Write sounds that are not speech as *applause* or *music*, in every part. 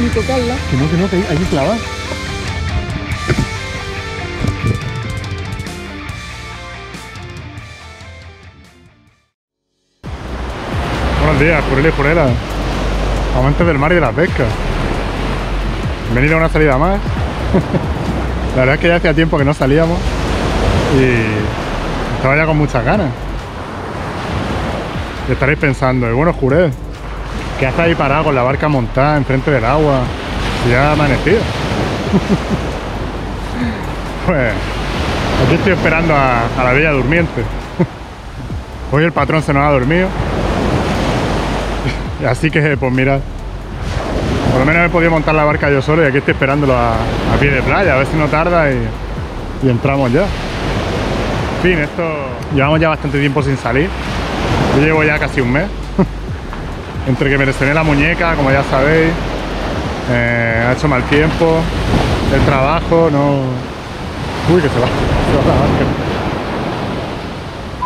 ni tocarla. Que no, que no, que hay, hay que clavar. Buenos días, Jurel y Jurela. Amantes del mar y de la pesca. Venir a una salida más. *laughs* la verdad es que ya hacía tiempo que no salíamos y estaba ya con muchas ganas. Y estaréis pensando, y bueno, Jurel, ¿qué haces ahí parado con la barca montada enfrente del agua? Ya ha amanecido. *laughs* pues aquí estoy esperando a, la bella durmiente. *laughs* Hoy el patrón se nos ha dormido. *laughs* Así que, pues mira, por lo menos he podido montar la barca yo solo y aquí estoy esperándolo a, a pie de playa, a ver si no tarda y, y entramos ya. En fin, esto llevamos ya bastante tiempo sin salir. Yo llevo ya casi un mes. Entre que me lesioné la muñeca, como ya sabéis, eh, ha hecho mal tiempo, el trabajo, no. Uy, que se va, se va la barca.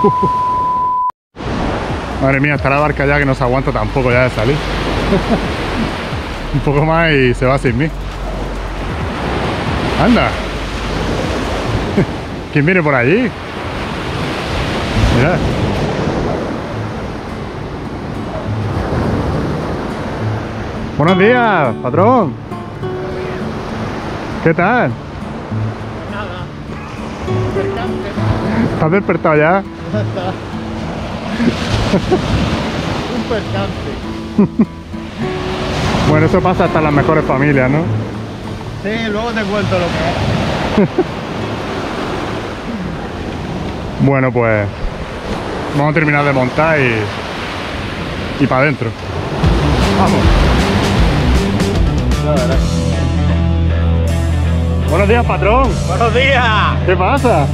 *laughs* Madre mía, está la barca ya que no se aguanta tampoco ya de salir. *laughs* Un poco más y se va sin mí. Anda. *laughs* ¿Quién viene por allí? Mirad. Buenos días, patrón. ¿Qué tal? Nada. ¿Estás despertado ya? Un *laughs* percance. Bueno, eso pasa hasta en las mejores familias, ¿no? Sí, luego te cuento lo que es. *laughs* Bueno, pues vamos a terminar de montar y, y para adentro. Vamos. Buenos días, patrón. Buenos días. ¿Qué pasa?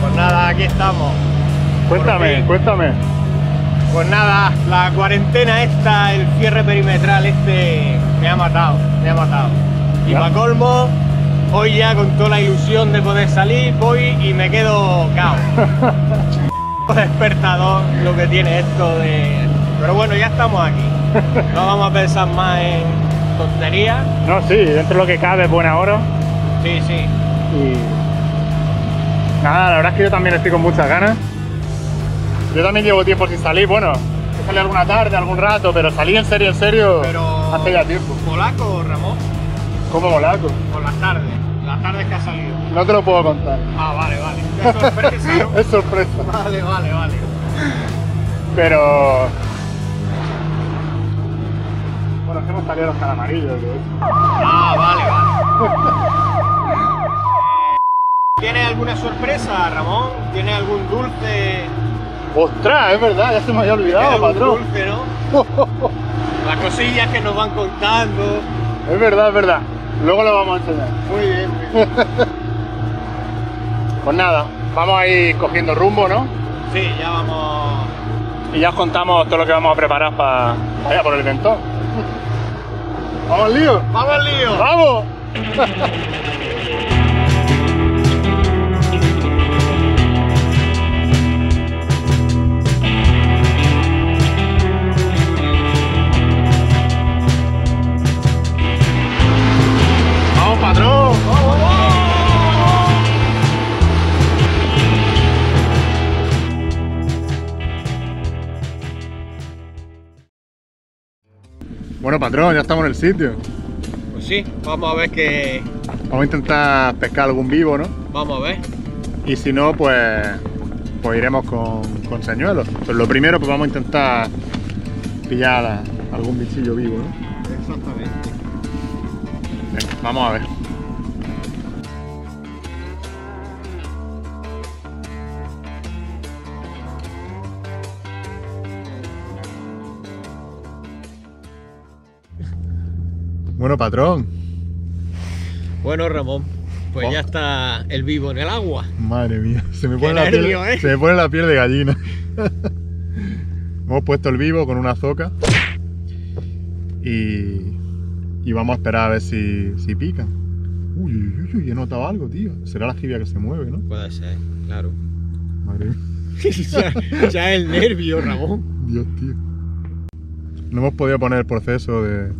Pues nada, aquí estamos. Cuéntame, cuéntame. Pues nada, la cuarentena esta, el cierre perimetral este, me ha matado, me ha matado. Y Ya. para colmo, hoy ya con toda la ilusión de poder salir, voy y me quedo cao. *laughs* Despertador lo que tiene esto de... Pero bueno, ya estamos aquí. No vamos a pensar más en tonterías. No, sí, dentro de lo que cabe es buena hora. Sí, sí. Y nada, la verdad es que yo también estoy con muchas ganas. Yo también llevo tiempo sin salir, bueno, he salido alguna tarde, algún rato, pero salí en serio, en serio, Pero... hace ya tiempo. ¿Polaco, Ramón? Como molaco. Por las tardes. Las tardes que ha salido. No te lo puedo contar. Ah, vale, vale. Qué sorpresa, ¿no? *laughs* es sorpresa. Vale, vale, vale. Pero. Bueno, hemos salido los calamarillos. de hecho. Ah, vale, vale. *laughs* ¿Tienes alguna sorpresa, Ramón? ¿Tienes algún dulce? ¡Ostras! Es verdad, ya se me había ¿Tienes olvidado, patrón. dulce, ¿no? *laughs* Las cosillas que nos van contando. Es verdad, es verdad. Luego lo vamos a enseñar. Muy bien, muy bien. *laughs* Pues nada, vamos a ir cogiendo rumbo, ¿no? Sí, ya vamos. Y ya os contamos todo lo que vamos a preparar para allá por el ventón. ¡Vamos al lío! ¡Vamos al lío! ¡Vamos! ¡Vamos, Bueno, patrón, ya estamos en el sitio. Pues sí, vamos a ver que. Vamos a intentar pescar algún vivo, ¿no? Vamos a ver. Y si no, pues, pues iremos con, con señuelos. Pero lo primero, pues vamos a intentar pillar algún bichillo vivo, ¿no? Exactamente. Venga, vamos a ver. Bueno, patrón. Bueno, Ramón, pues Oh. ya está el vivo en el agua. Madre mía, se me pone, la, piel, ¿eh? se me pone la piel de gallina. Hemos puesto el vivo con una zoca y, y vamos a esperar a ver si, si pican. Uy, uy, uy, uy, he notado algo, tío. Será la jibia que se mueve, ¿no? Puede ser, claro. Madre mía, *laughs* ya, ya el nervio, Ramón. Dios, tío. No hemos podido poner el proceso de,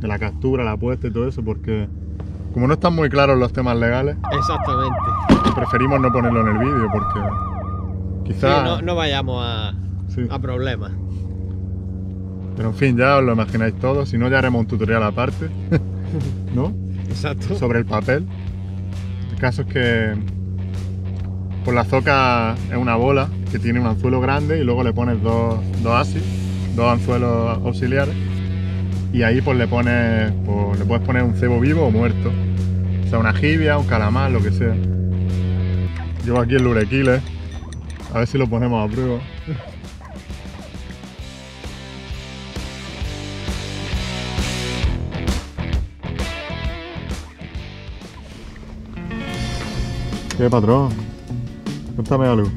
de la captura, la puesta y todo eso, porque como no están muy claros los temas legales, Exactamente. preferimos no ponerlo en el vídeo, porque Sí, quizás... no, no vayamos a, sí. a problemas. Pero en fin, ya os lo imagináis todo, si no ya haremos un tutorial aparte, *laughs* ¿no? Exacto. Sobre el papel. El caso es que pues la zoca es una bola que tiene un anzuelo grande y luego le pones dos, dos asis, dos anzuelos auxiliares y ahí pues le pones pues, le puedes poner un cebo vivo o muerto. O sea, una jibia, un calamar, lo que sea. Llevo aquí el lurequile, a ver si lo ponemos a prueba. *laughs* ¿Qué patrón? Cuéntame algo.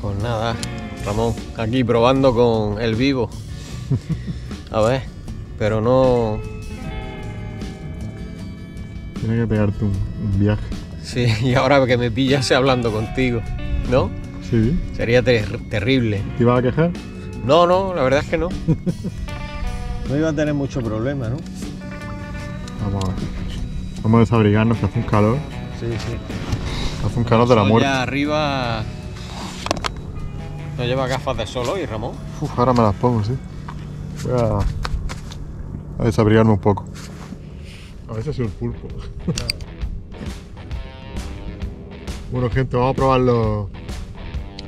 Pues nada, Ramón, aquí probando con el vivo. A ver, pero no. Tiene que pegarte un, un viaje. Sí, *laughs* y ahora que me pillase hablando contigo, ¿no? Sí. Sería ter- terrible. ¿Te ibas a quejar? No, no, la verdad es que no. *laughs* No iba a tener mucho problema, ¿no? Vamos a ver. Vamos a desabrigarnos que hace un calor. Sí, sí. Hace un calor de la muerte. Ya arriba. No lleva gafas de sol hoy, Ramón. Uf, ahora me las pongo, sí. Voy a, a desabrigarme un poco. A ver si ha sido el pulpo. *laughs* bueno, gente, vamos a probar los,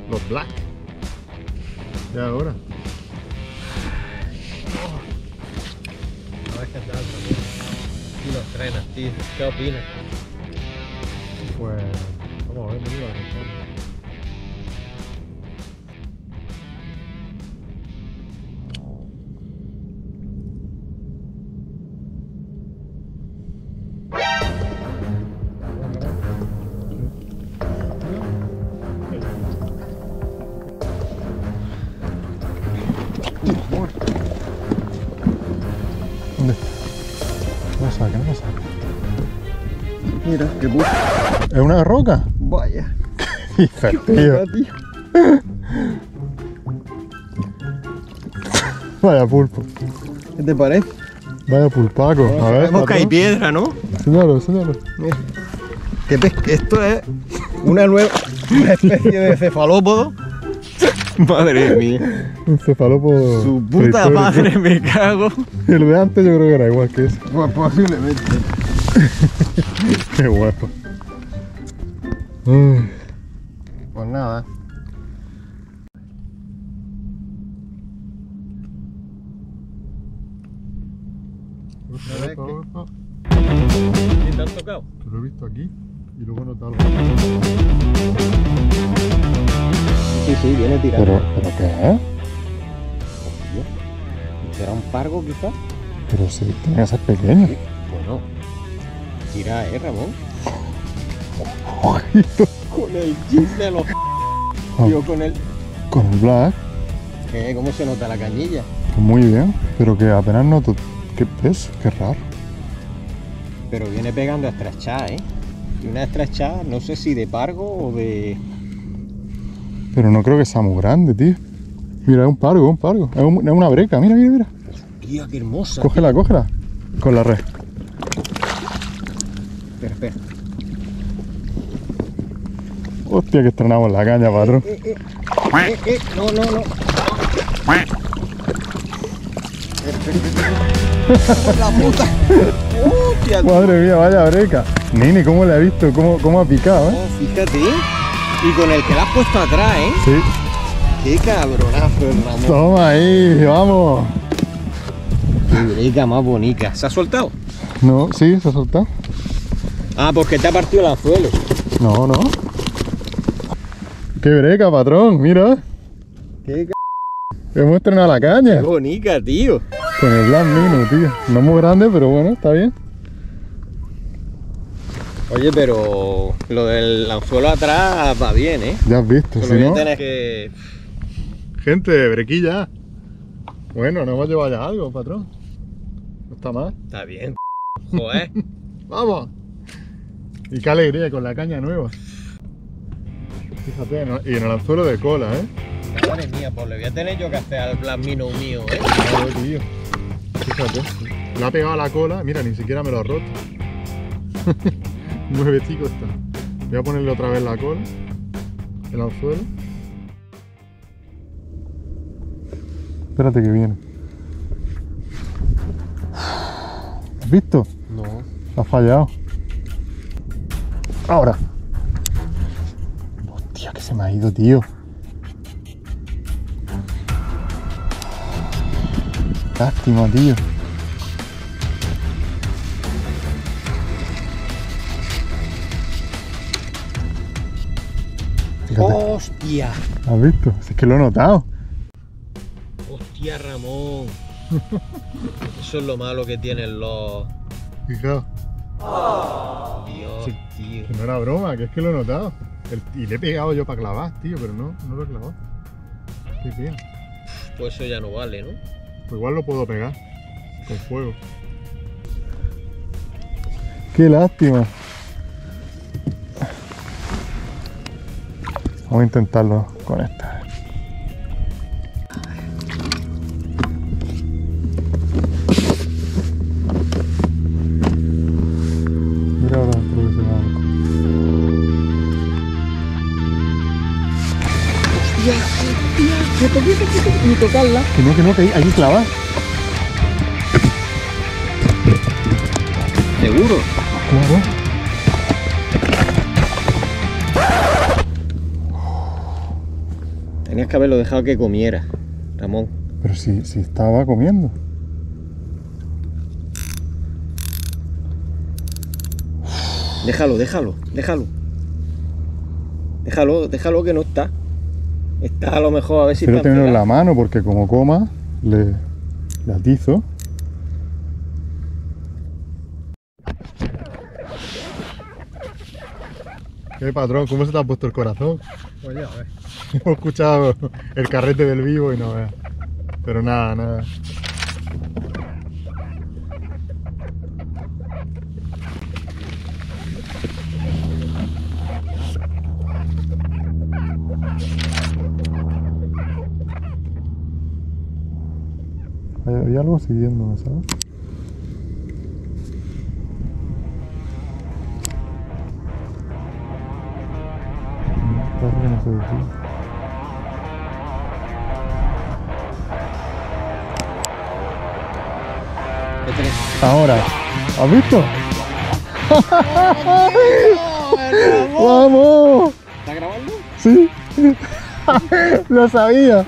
los black. Ya ahora. A ver qué tal. Y los trenas, tío. ¿Qué opinas? Pues vamos a ver, iba a contar. ¿Es una roca? Vaya. *laughs* Dices, tío. Vaya pulpo. ¿Qué te parece? Vaya pulpaco. A ver, Sabemos que hay piedra, ¿no? Enséñalo, enséñalo. Mira. Que esto es una nueva una especie de cefalópodo. *laughs* Madre mía. Un cefalopo. Su puta madre, me cago. *laughs* El de antes yo creo que era igual que ese. Pues posiblemente. Qué guapo. Ay, Pues nada. ¿Y te han tocado? Que lo he visto aquí y luego no tal. Sí, sí, viene tirando. ¿Pero, ¿Pero qué es? ¿Será un pargo quizás? Pero si tiene que ser pequeño. Bueno. Tira, eh, Ramón. Con el jeep de los... Ah. Yo con el... Con el black. ¿Qué? ¿Cómo se nota la cañilla? Muy bien. Pero que apenas noto. ¿Qué peso? Qué raro. Pero viene pegando a estrechar, ¿eh? Y una estrechada, no sé si de pargo o de... Pero no creo que sea muy grande, tío. Mira, es un pargo, es un pargo. Es, un- es una breca. Mira, mira, mira. Tía, qué hermosa. Cógela, cógela. Con la red. Espera. Hostia, que estrenamos la caña, patrón. Eh, eh. Eh, eh, no, no, no. la puta. Hostia, Madre mía, vaya breca. Nini, ¿cómo le ha visto? ¿Cómo, cómo ha picado, eh? Oh, fíjate. Y con el que la has puesto atrás, ¿eh? Sí. Qué cabronazo, Ramón. Toma ahí, vamos. Qué breca más bonita. ¿Se ha soltado? No, sí, se ha soltado. Ah, porque te ha partido el anzuelo. No, no. Qué breca, patrón, mira. Qué, Hemos estrenado la caña. bonita, tío. Con el Black Mino, tío. No es muy grande, pero bueno, está bien. Oye, pero lo del anzuelo atrás va bien, ¿eh? Ya has visto, Solo si a no. tener que... Gente, brequilla. Bueno, nos hemos llevado ya algo, patrón. No está mal. Está bien. *laughs* Joder. ¡Vamos! Y qué alegría con la caña nueva. Fíjate, ¿no? y en el anzuelo de cola, ¿eh? Madre mía, pues le voy a tener yo que hacer al Black Mino mío, ¿eh? Claro, tío. Fíjate. Le ha pegado a la cola. Mira, ni siquiera me lo ha roto. *laughs* Nuevecico está. Voy a ponerle otra vez la cola. El anzuelo. Espérate que viene. ¿Has visto? No. Ha fallado. Ahora. Me ha ido, tío. Lástima, tío. Fíjate, ¡Hostia! ¿has visto? Si es que lo he notado. ¡Hostia, Ramón! *laughs* Eso es lo malo que tienen los. Fijaos, Dios, Sí. tío. que no era broma, que es que lo he notado. El- y le he pegado yo para clavar, tío, pero no, no lo he clavado. Qué. Pues eso ya no vale, ¿no? Pues igual lo puedo pegar con fuego. Qué lástima. Vamos a intentarlo con esta. Ni tocarla. Que no, que no, que hay, hay que clavar. ¿Seguro? Claro. Tenías que haberlo dejado que comiera, Ramón. Pero si, si estaba comiendo. Déjalo, déjalo, déjalo. Déjalo, déjalo que no está. Está a lo mejor a ver si Quiero tenerlo en la mano porque como coma, le, le atizo. ¿Qué patrón? ¿Cómo se te ha puesto el corazón? Pues ya, a ver. *laughs* Hemos escuchado el carrete del vivo y no veas. Pero nada, nada. Hay, hay algo siguiéndome, ¿sabes? Parece que no se decide. Ahora, ¿has visto? *laughs* ¡Vamos! ¿Está grabando? Sí, *laughs* lo sabía.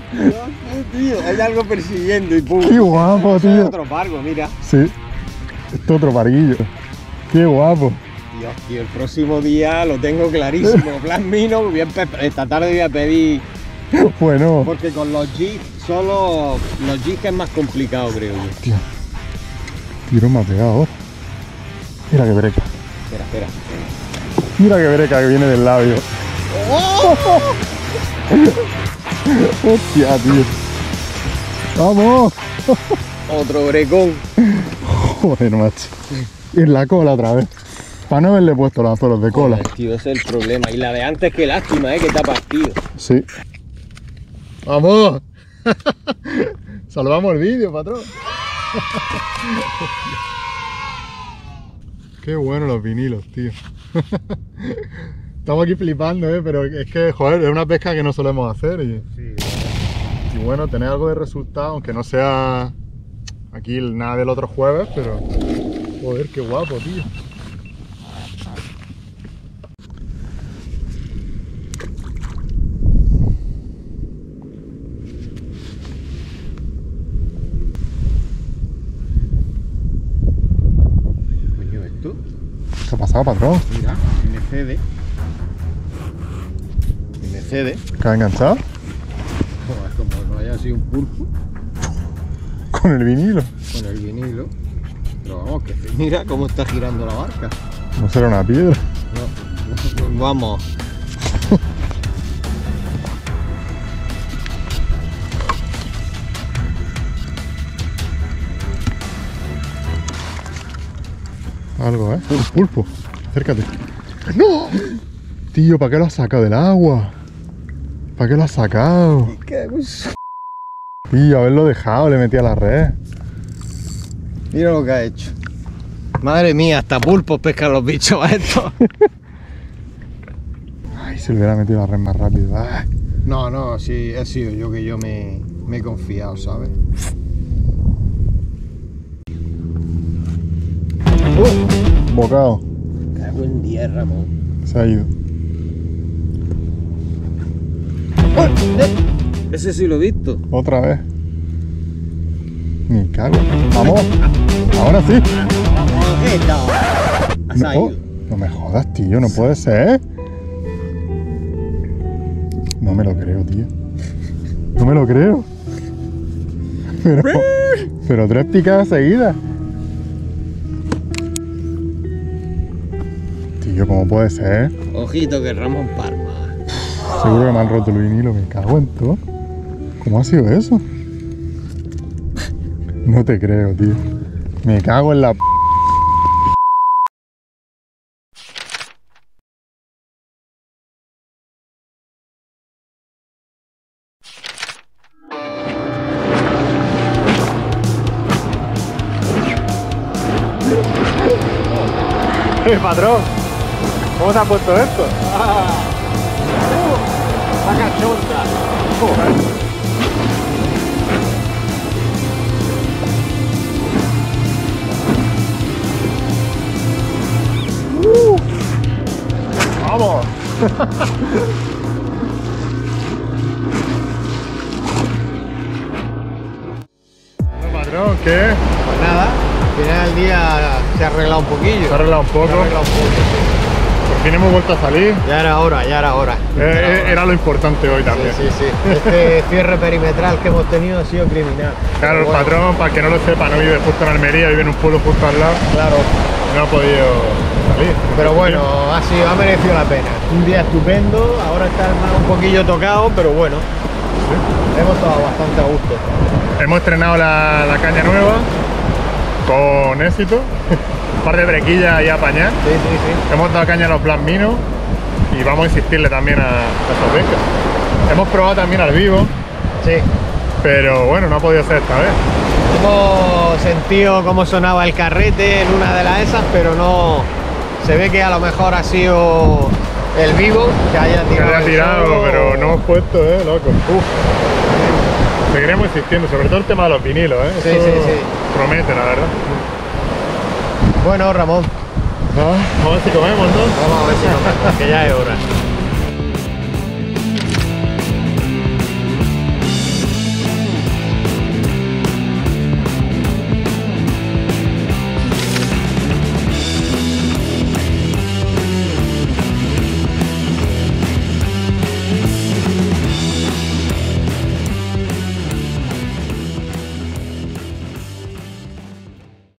Tío, hay algo persiguiendo y pum. Qué guapo, Eso es tío. otro pargo, mira. Sí, este otro parguillo. Qué guapo. Dios, tío, el próximo día lo tengo clarísimo. *laughs* Plan mino, voy a esta tarde voy a pedir. Bueno, Porque con los G, solo los G es más complicado, creo yo. tío. Tiro ha pegado ahora. Mira que breca. Espera, espera. Mira que breca que viene del labio. *laughs* Hostia, tío. ¡Vamos! Otro brecón. Joder, macho. En la cola otra vez. Para no haberle puesto los anzuelos de cola. Joder, tío, ese es el problema. Y la de antes, qué lástima, eh, que te ha partido. Sí. ¡Vamos! *laughs* Salvamos el vídeo, patrón. *laughs* Qué bueno los vinilos, tío. *laughs* Estamos aquí flipando, ¿eh? Pero es que, joder, es una pesca que no solemos hacer. Y, y bueno, tener algo de resultado, aunque no sea aquí nada del otro jueves, pero... Joder, qué guapo, tío. Coño, esto. ¿Qué ha pasado, patrón? Mira, me cede. Me cede. ¿Que ha enganchado? Haya sido un pulpo Con el vinilo. con el vinilo. Pero vamos, que *laughs* mira cómo está girando la barca. No será una piedra. No, vamos. Algo, ¿eh? Un pulpo. Acércate. ¡No! Tío, ¿para qué lo has sacado del agua? ¿Para qué lo has sacado? Tío, haberlo dejado, le metí a la red. Mira lo que ha hecho. Madre mía, hasta pulpos pescan los bichos *laughs* a esto. Ay, se le hubiera metido la red más rápido. Ay. No, no, sí, he sido yo que yo me, me he confiado, ¿sabes? Uh, Bocado. cago en 10, Ramón. Se ha ido. Ese sí lo he visto. Otra vez. Me cago. Vamos. Ahora sí. No, no me jodas, tío. No puede ser. No me lo creo, tío. No me lo creo. Pero, pero tres picadas seguidas. Tío, ¿cómo puede ser? Ojito que Ramón Palma. Seguro que me han roto el vinilo. Me cago en todo. ¿Cómo ha sido eso? No te creo, tío. Me cago en la... p- ¡Eh, patrón! ¿Cómo se ha puesto esto? La cachonda. ¡Vamos! Bueno, patrón, ¿qué? Pues nada, al final del día se ha arreglado un poquillo. Se ha arreglado un Se ha poco. arreglado un poco, sí. Por fin hemos vuelto a salir. Ya era hora, ya era hora. Eh, eh, era lo importante hoy también. Sí, sí, sí. Este *laughs* cierre perimetral que hemos tenido ha sido criminal. Claro, el patrón, para que no lo sepa, no vive justo en Almería, vive en un pueblo justo al lado. Claro, No ha podido salir. pero bueno, ha, sido, ha merecido la pena. Un día estupendo, ahora está un poquillo tocado, pero bueno, hemos estado bastante a gusto. Hemos estrenado la, la caña nueva con éxito. un par de brequillas y apañar. Sí, sí, sí. Hemos dado caña a los Black Minos y vamos a insistirle también a, a esos becas. Hemos probado también al vivo, Sí. pero bueno, no ha podido ser esta vez. Hemos sentido cómo sonaba el carrete en una de las esas, pero no. Se ve que a lo mejor ha sido el vivo que haya Que tirado. haya el tirado, pero no hemos puesto, eh, loco. Uf. Seguiremos insistiendo, sobre todo el tema de los vinilos, eh. Sí, Eso sí, sí. Promete, la verdad. Bueno, Ramón, Ah, Vamos a ver si comemos, ¿no? vamos a ver si nos que ya es hora.